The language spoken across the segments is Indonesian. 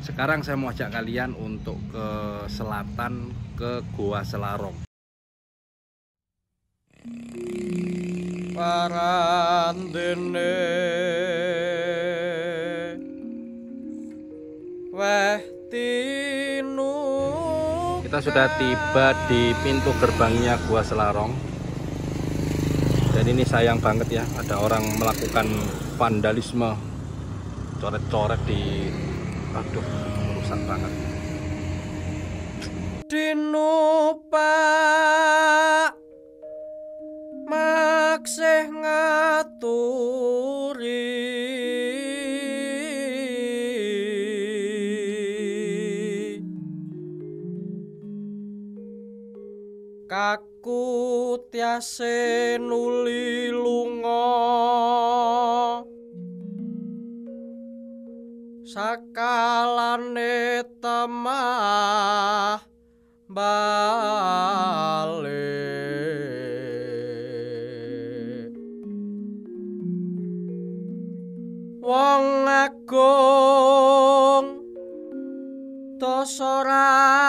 Sekarang saya mau ajak kalian untuk ke selatan ke Goa Selarong. parandene weh tinu Kita sudah tiba di pintu gerbangnya Gua Selarong. Dan ini sayang banget ya, ada orang melakukan vandalisme, coret-coret di, aduh, rusak banget. dinu pak. Maksih ngaturi. Kaku tiase nuli lunga sakalane temah balik. Wong agung dosorati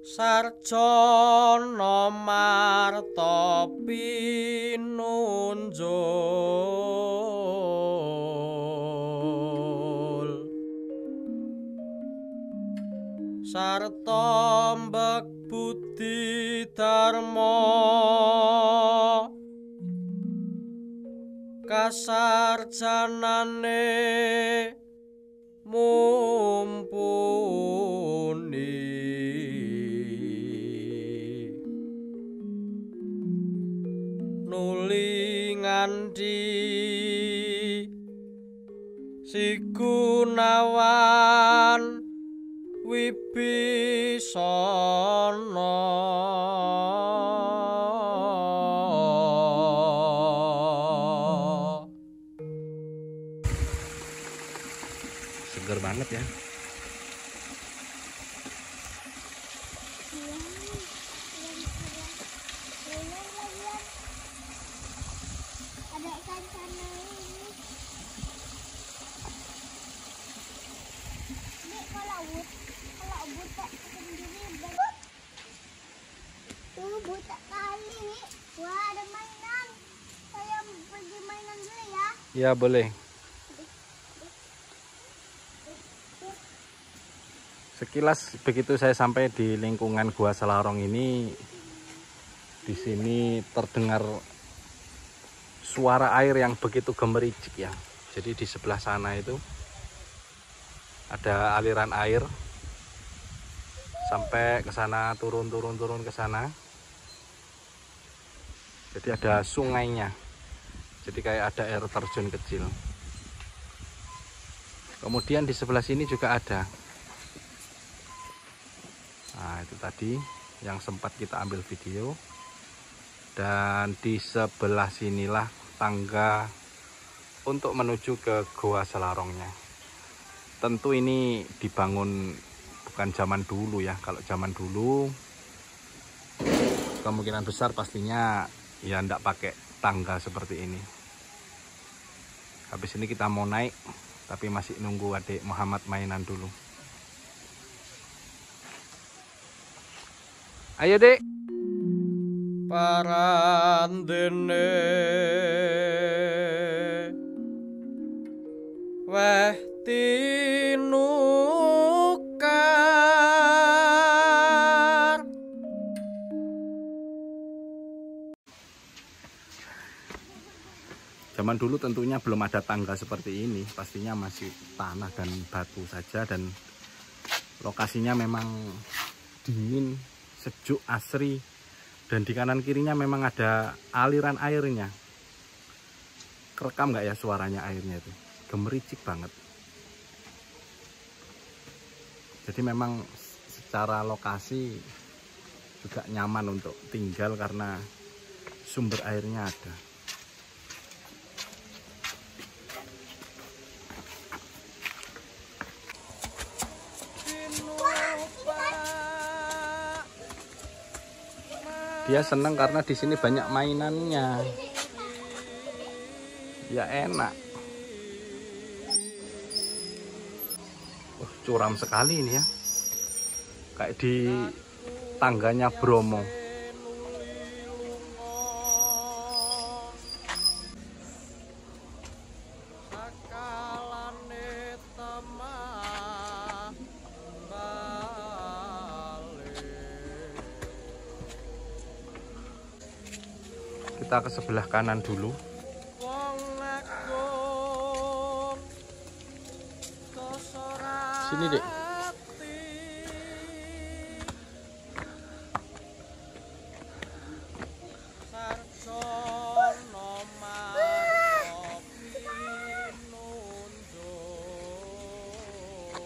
sarjana marta pinunjul sarta mbek budi dharma. Kasarjanane nuli nganti sigunawan wibisana Seger banget ya. Ya boleh. Sekilas begitu saya sampai di lingkungan Gua Selarong ini, di sini terdengar suara air yang begitu gemericik ya. Jadi di sebelah sana itu ada aliran air sampai ke sana turun turun turun ke sana. Jadi ada sungainya. Jadi kayak ada air terjun kecil. Kemudian di sebelah sini juga ada. Nah, itu tadi yang sempat kita ambil video. Dan di sebelah sinilah tangga untuk menuju ke Goa Selarongnya. Tentu ini dibangun bukan zaman dulu ya. Kalau zaman dulu kemungkinan besar pastinya ya ndak pakai tangga seperti ini. Habis ini kita mau naik, tapi masih nunggu adik Muhammad mainan dulu. Ayo dek. parandene weh Zaman dulu tentunya belum ada tangga seperti ini, pastinya masih tanah dan batu saja dan lokasinya memang dingin, sejuk, asri dan di kanan kirinya memang ada aliran airnya. Kerekam nggak ya suaranya airnya itu? Gemericik banget. Jadi memang secara lokasi juga nyaman untuk tinggal karena sumber airnya ada. Dia senang karena di sini banyak mainannya. ya enak. Wah, curam sekali ini ya. Kayak di tangganya Bromo kita ke sebelah kanan dulu. Sini, Dek.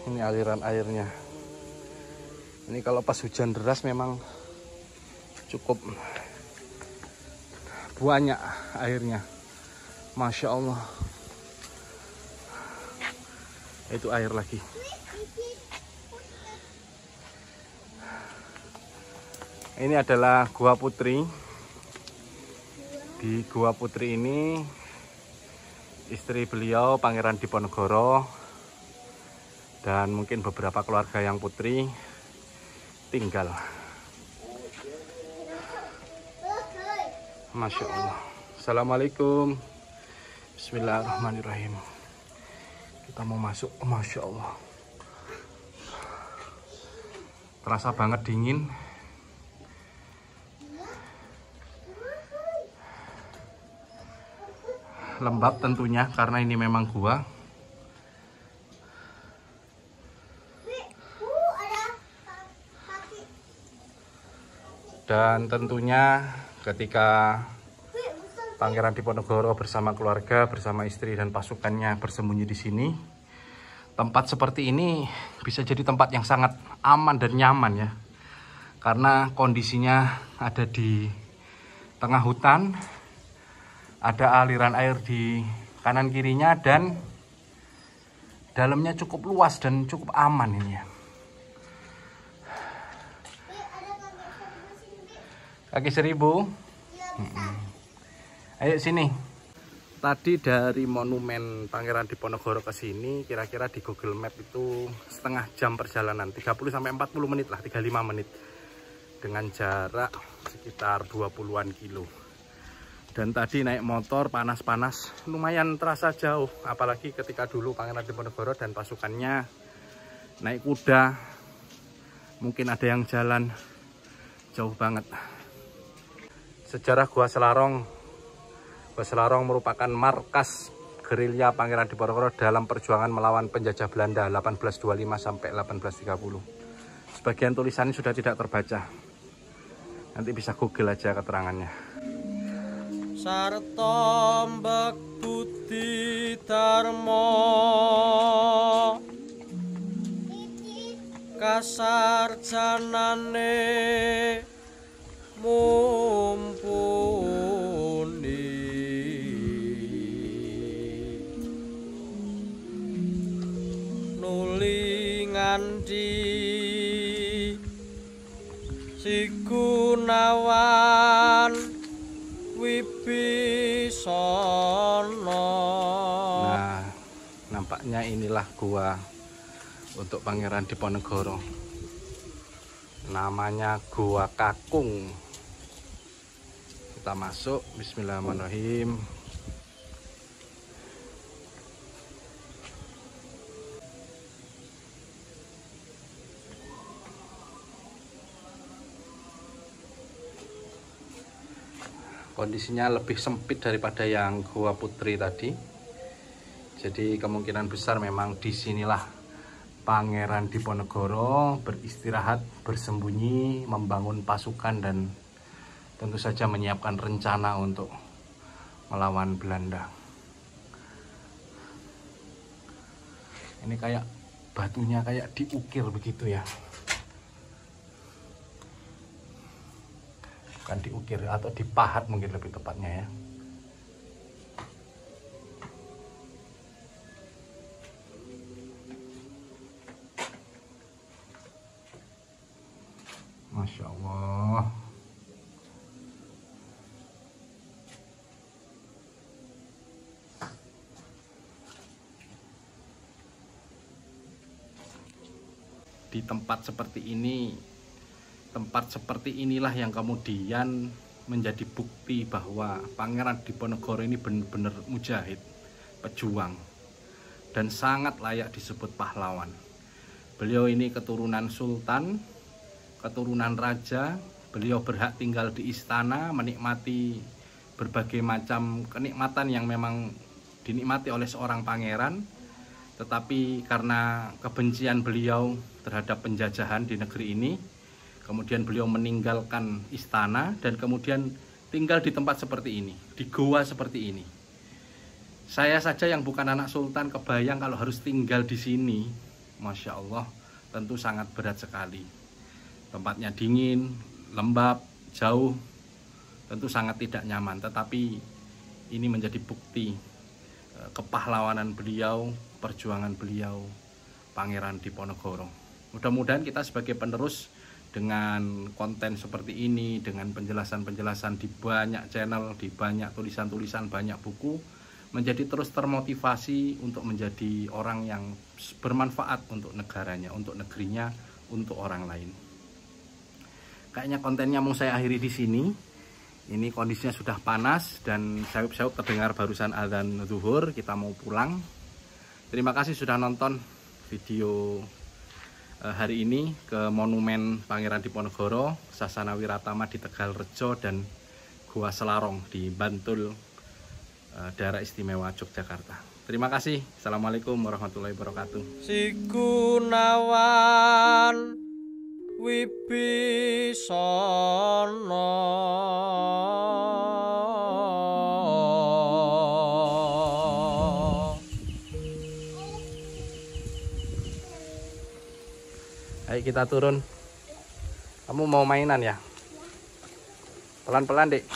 Ini aliran airnya. Ini kalau pas hujan deras memang cukup banyak airnya Masya Allah. Itu air lagi. Ini adalah Gua Putri. Di Gua Putri ini istri beliau Pangeran Diponegoro dan mungkin beberapa keluarga yang putri tinggal. Masya Allah. Assalamualaikum. Bismillahirrahmanirrahim. Kita mau masuk. Masya Allah. Terasa banget dingin. Lembab tentunya karena ini memang gua. Uh, ada kaki. Dan tentunya ketika. Pangeran Diponegoro bersama keluarga, bersama istri dan pasukannya bersembunyi di sini. Tempat seperti ini bisa jadi tempat yang sangat aman dan nyaman ya. Karena kondisinya ada di tengah hutan, ada aliran air di kanan kirinya dan dalamnya cukup luas dan cukup aman ini ya. Wih, ada kaki seribu sini. Kaki seribu, Iya. Ayo sini. Tadi dari monumen Pangeran Diponegoro ke sini kira-kira di Google Map itu setengah jam perjalanan, 30 sampai 40 menit lah, 35 menit. Dengan jarak sekitar 20-an kilo. Dan tadi naik motor panas-panas lumayan terasa jauh, apalagi ketika dulu Pangeran Diponegoro dan pasukannya naik kuda. Mungkin ada yang jalan jauh banget. Sejarah Gua Selarong Gua Selarong merupakan markas gerilya Pangeran Diponegoro dalam perjuangan melawan penjajah Belanda 1825 sampai 1830. Sebagian tulisannya sudah tidak terbaca. Nanti bisa Google aja keterangannya. sarta mbek budi dharma kasarjanane mumpuni nuli nganti sigunawan Wibisana Nah, nampaknya inilah gua untuk Pangeran Diponegoro. Namanya Gua Kakung. Kita masuk, Bismillahirrahmanirrahim. Kondisinya lebih sempit daripada yang Gua Putri tadi. Jadi kemungkinan besar memang di sinilah Pangeran Diponegoro beristirahat, bersembunyi, membangun pasukan dan tentu saja menyiapkan rencana untuk melawan Belanda. Ini kayak batunya kayak diukir begitu ya. Bukan diukir atau dipahat mungkin lebih tepatnya ya. Masya Allah. Di tempat seperti ini tempat seperti inilah yang kemudian menjadi bukti bahwa Pangeran Diponegoro ini benar-benar mujahid, pejuang, dan sangat layak disebut pahlawan. Beliau ini keturunan sultan, keturunan raja, beliau berhak tinggal di istana, menikmati berbagai macam kenikmatan yang memang dinikmati oleh seorang pangeran, tetapi karena kebencian beliau terhadap penjajahan di negeri ini, kemudian beliau meninggalkan istana dan kemudian tinggal di tempat seperti ini, di goa seperti ini. Saya saja yang bukan anak sultan kebayang kalau harus tinggal di sini, masya Allah, tentu sangat berat sekali. Tempatnya dingin, lembab, jauh, tentu sangat tidak nyaman. Tetapi ini menjadi bukti eh, kepahlawanan beliau, perjuangan beliau, Pangeran Diponegoro. Mudah-mudahan kita sebagai penerus dengan konten seperti ini, dengan penjelasan-penjelasan di banyak channel, di banyak tulisan-tulisan, banyak buku, menjadi terus termotivasi untuk menjadi orang yang bermanfaat untuk negaranya, untuk negerinya, untuk orang lain. Kayaknya kontennya mau saya akhiri di sini. Ini kondisinya sudah panas dan sayup-sayup terdengar barusan adzan zuhur, kita mau pulang. Terima kasih sudah nonton video hari ini ke Monumen Pangeran Diponegoro, Sasana Wiratama di Tegal Rejo dan Gua Selarong di Bantul, eh, daerah istimewa Yogyakarta. Terima kasih. Assalamualaikum warahmatullahi wabarakatuh. Sigunawan Wibisono Ayo kita turun. Kamu mau mainan ya? Pelan-pelan, Dek.